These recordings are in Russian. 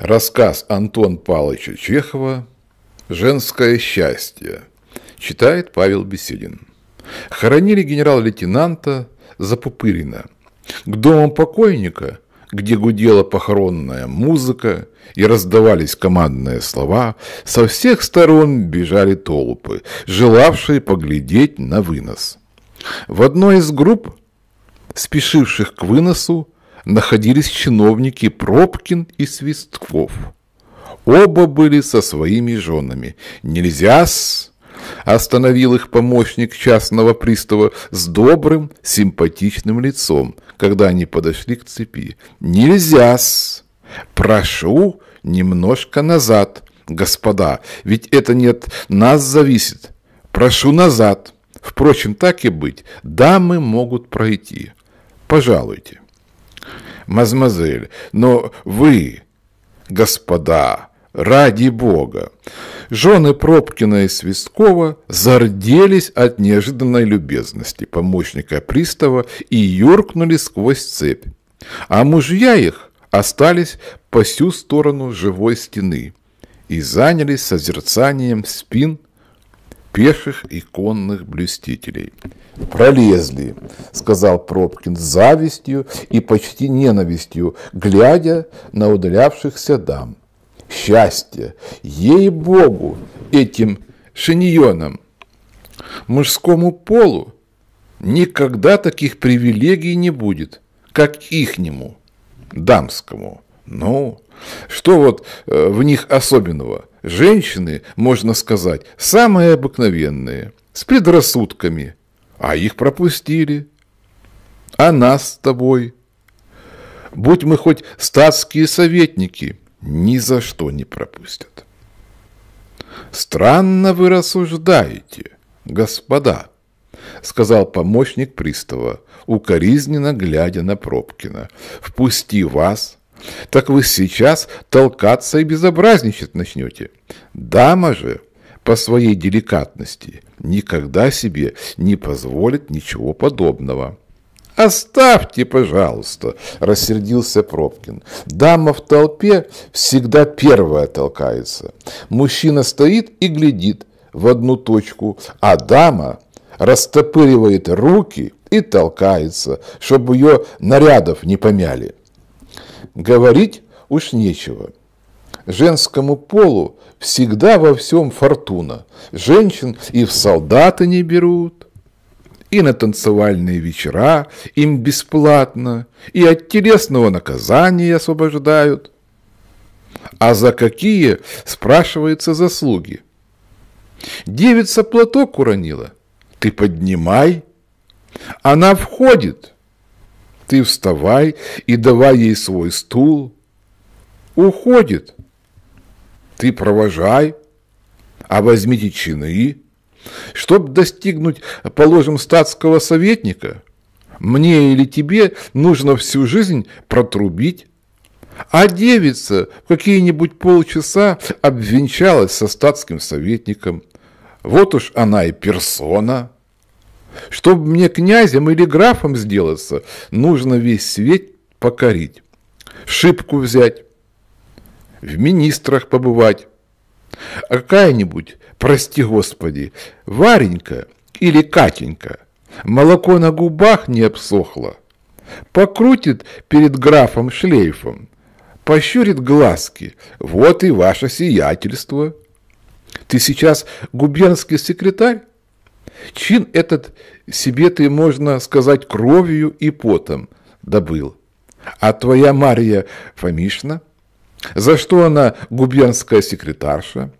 Рассказ Антон Павловича Чехова «Женское счастье» читает Павел Беседин. Хоронили генерал-лейтенанта Запупырина. К дому покойника, где гудела похоронная музыка и раздавались командные слова, со всех сторон бежали толпы, желавшие поглядеть на вынос. В одной из групп, спешивших к выносу, находились чиновники Пробкин и Свистков. Оба были со своими женами. Нельзя-с, остановил их помощник частного пристава с добрым, симпатичным лицом, когда они подошли к цепи. Нельзя-с, прошу немножко назад, господа, ведь это не от нас зависит. Прошу назад. Впрочем, так и быть, дамы могут пройти. Пожалуйте мазмазель, но вы, господа, ради Бога. Жены Пробкина и Свисткова зарделись от неожиданной любезности помощника пристава и юркнули сквозь цепь. А мужья их остались по всю сторону живой стены и занялись созерцанием спин пеших и конных блюстителей. «Пролезли», — сказал Пробкин с завистью и почти ненавистью, глядя на удалявшихся дам. «Счастье! Ей-богу! Этим шиньонам! Мужскому полу никогда таких привилегий не будет, как ихнему, дамскому. Ну, что вот э, в них особенного? Женщины, можно сказать, самые обыкновенные, с предрассудками, а их пропустили. А нас с тобой? Будь мы хоть статские советники, ни за что не пропустят. Странно вы рассуждаете, господа, сказал помощник пристава, укоризненно глядя на Пробкина. Впусти вас, так вы сейчас толкаться и безобразничать начнете. Дама же по своей деликатности никогда себе не позволит ничего подобного. «Оставьте, пожалуйста», – рассердился Пробкин. «Дама в толпе всегда первая толкается. Мужчина стоит и глядит в одну точку, а дама растопыривает руки и толкается, чтобы ее нарядов не помяли. Говорить уж нечего. Женскому полу всегда во всем фортуна. Женщин и в солдаты не берут, и на танцевальные вечера им бесплатно, и от телесного наказания освобождают. А за какие, спрашивается, заслуги? Девица платок уронила. Ты поднимай. Она входит. Ты вставай и давай ей свой стул. Уходит. Ты провожай, а возьмите чины. Чтоб достигнуть, положим, статского советника, мне или тебе нужно всю жизнь протрубить. А девица в какие-нибудь полчаса обвенчалась со статским советником. Вот уж она и персона. Чтобы мне князем или графом сделаться, нужно весь свет покорить, шибку взять, в министрах побывать. А какая-нибудь, прости господи, Варенька или Катенька, молоко на губах не обсохло, покрутит перед графом шлейфом, пощурит глазки, вот и ваше сиятельство. Ты сейчас губернский секретарь? Чин этот себе ты, можно сказать, кровью и потом добыл. А твоя Марья Фомишна? За что она губернская секретарша?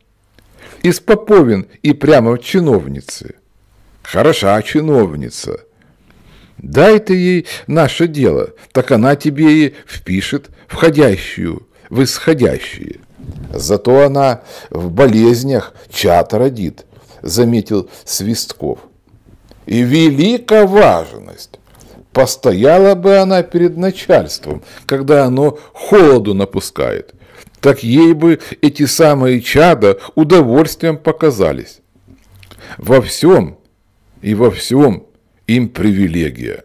Из Поповин и прямо чиновницы. Хороша чиновница. Дай ты ей наше дело, так она тебе и впишет входящую в исходящие. Зато она в болезнях чат родит – заметил Свистков. И велика важность. Постояла бы она перед начальством, когда оно холоду напускает. Так ей бы эти самые чада удовольствием показались. Во всем и во всем им привилегия.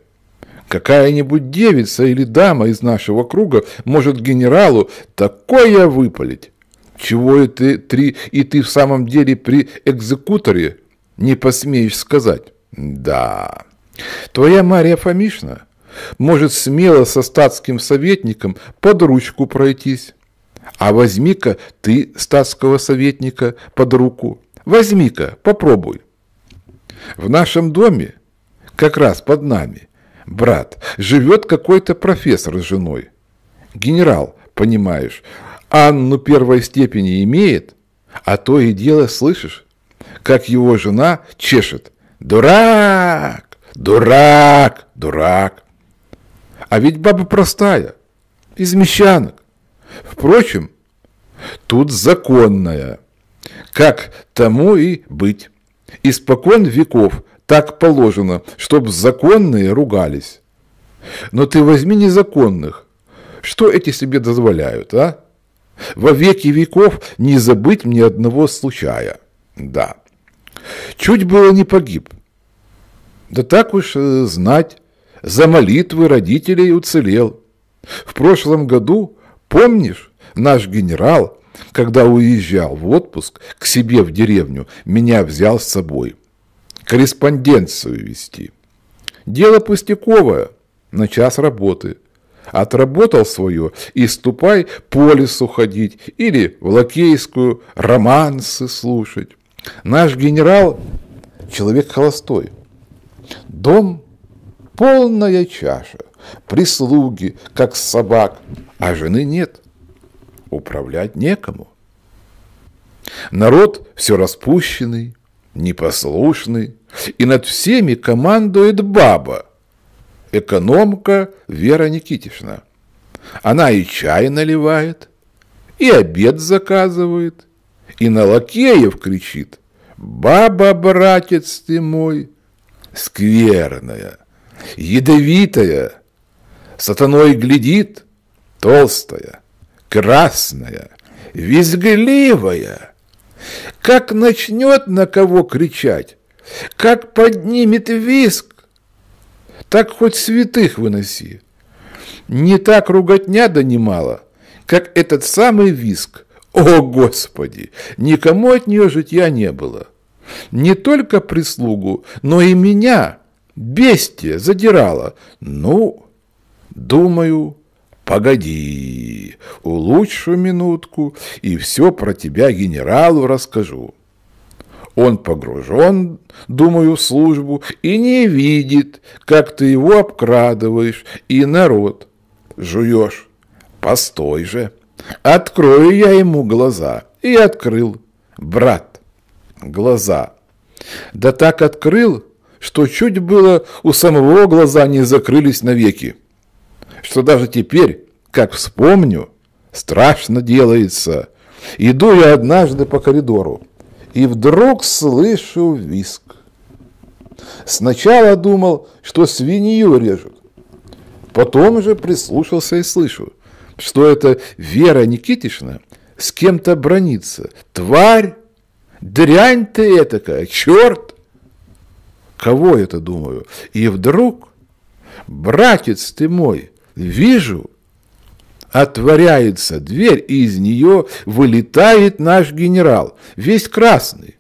Какая-нибудь девица или дама из нашего круга может генералу такое выпалить, чего и ты, три, и ты в самом деле при экзекуторе не посмеешь сказать. Да, твоя Мария Фомишна может смело со статским советником под ручку пройтись. А возьми-ка ты статского советника под руку. Возьми-ка, попробуй. В нашем доме, как раз под нами, брат, живет какой-то профессор с женой. Генерал, понимаешь, Анну первой степени имеет, а то и дело слышишь, как его жена чешет. Дурак, дурак, дурак. А ведь баба простая, из мещанок. Впрочем, тут законная, как тому и быть. Испокон веков так положено, чтоб законные ругались. Но ты возьми незаконных. Что эти себе дозволяют, а? Во веки веков не забыть мне одного случая. Да. Чуть было не погиб. Да так уж э, знать, за молитвы родителей уцелел. В прошлом году, помнишь, наш генерал, когда уезжал в отпуск к себе в деревню, меня взял с собой. Корреспонденцию вести. Дело пустяковое, на час работы. Отработал свое и ступай по лесу ходить или в Лакейскую романсы слушать. Наш генерал – человек холостой. Дом – полная чаша, прислуги, как собак, а жены нет. Управлять некому. Народ все распущенный, непослушный, и над всеми командует баба, экономка Вера Никитишна. Она и чай наливает, и обед заказывает, и на лакеев кричит «Баба, братец ты мой!» Скверная, ядовитая, сатаной глядит, толстая, красная, визгливая. Как начнет на кого кричать, как поднимет виск, так хоть святых выноси. Не так руготня донимала, как этот самый виск. О, Господи! Никому от нее житья не было. Не только прислугу, но и меня, бестия, задирала. Ну, думаю, погоди, улучшу минутку и все про тебя генералу расскажу. Он погружен, думаю, в службу и не видит, как ты его обкрадываешь и народ жуешь. Постой же. Открою я ему глаза. И открыл. Брат, глаза. Да так открыл, что чуть было у самого глаза не закрылись навеки. Что даже теперь, как вспомню, страшно делается. Иду я однажды по коридору и вдруг слышу виск. Сначала думал, что свинью режут. Потом же прислушался и слышу, что это Вера Никитишна с кем-то бронится. Тварь! Дрянь ты этакая, черт! Кого это думаю? И вдруг, братец ты мой, вижу, Отворяется дверь, и из нее вылетает наш генерал, весь красный.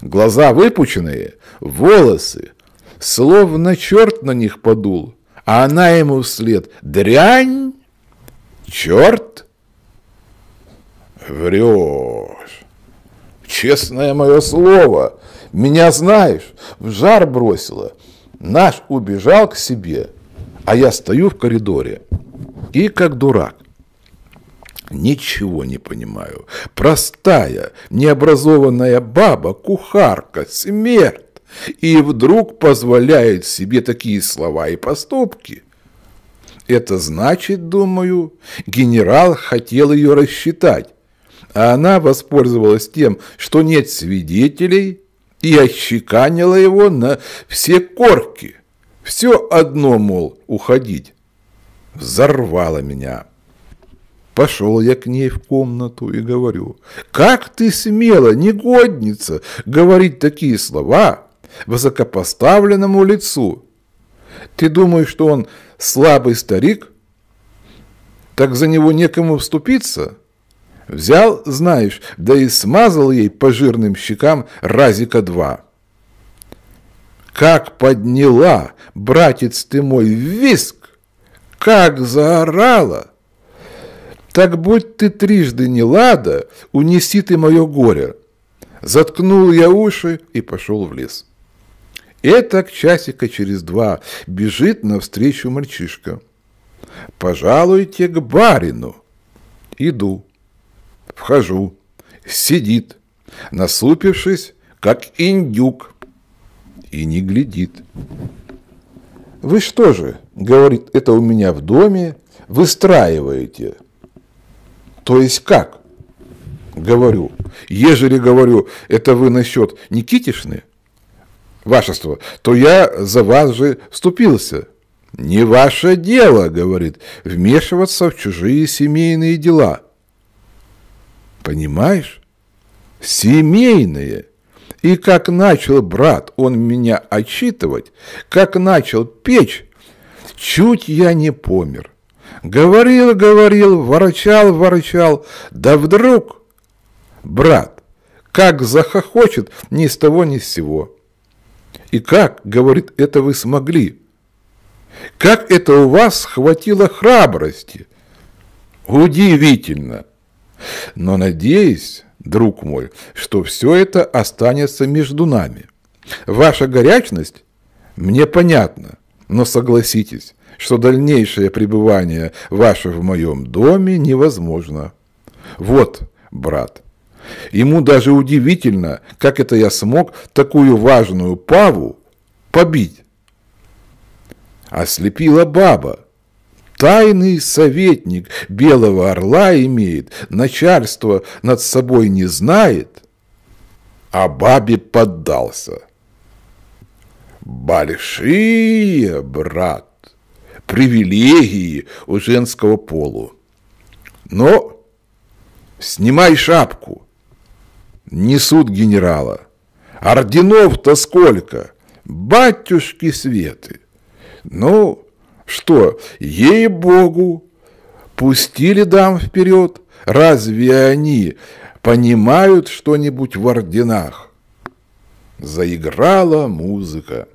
Глаза выпученные, волосы, словно черт на них подул, а она ему вслед «Дрянь! Черт!» Врешь. Честное мое слово, меня знаешь, в жар бросило. Наш убежал к себе, а я стою в коридоре и как дурак. Ничего не понимаю. Простая, необразованная баба, кухарка, смерть. И вдруг позволяет себе такие слова и поступки. Это значит, думаю, генерал хотел ее рассчитать, а она воспользовалась тем, что нет свидетелей, и отчеканила его на все корки. Все одно, мол, уходить. Взорвала меня. Пошел я к ней в комнату и говорю, как ты смела, негодница, говорить такие слова высокопоставленному лицу? Ты думаешь, что он слабый старик? Так за него некому вступиться? Взял, знаешь, да и смазал ей по жирным щекам разика два. Как подняла, братец ты мой, виск! Как заорала! Так будь ты трижды не лада, унеси ты мое горе. Заткнул я уши и пошел в лес. Это к часика через два бежит навстречу мальчишка. «Пожалуйте к барину». Иду. Вхожу. Сидит, насупившись, как индюк, и не глядит. «Вы что же, — говорит, — это у меня в доме выстраиваете?» «То есть как?» Говорю. «Ежели, говорю, это вы насчет Никитишны, вашество, то я за вас же вступился». «Не ваше дело, — говорит, — вмешиваться в чужие семейные дела». Понимаешь? Семейные. И как начал брат он меня отчитывать, как начал печь, чуть я не помер. Говорил, говорил, ворчал, ворчал, да вдруг, брат, как захохочет ни с того ни с сего. И как, говорит, это вы смогли? Как это у вас хватило храбрости? Удивительно. Но надеюсь, друг мой, что все это останется между нами. Ваша горячность мне понятна, но согласитесь, что дальнейшее пребывание ваше в моем доме невозможно. Вот, брат, ему даже удивительно, как это я смог такую важную паву побить. Ослепила баба, тайный советник Белого Орла имеет, начальство над собой не знает, а бабе поддался. Большие, брат, привилегии у женского полу. Но снимай шапку, несут генерала. Орденов-то сколько, батюшки Светы. Ну, что, ей-богу, пустили дам вперед? Разве они понимают что-нибудь в орденах? Заиграла музыка.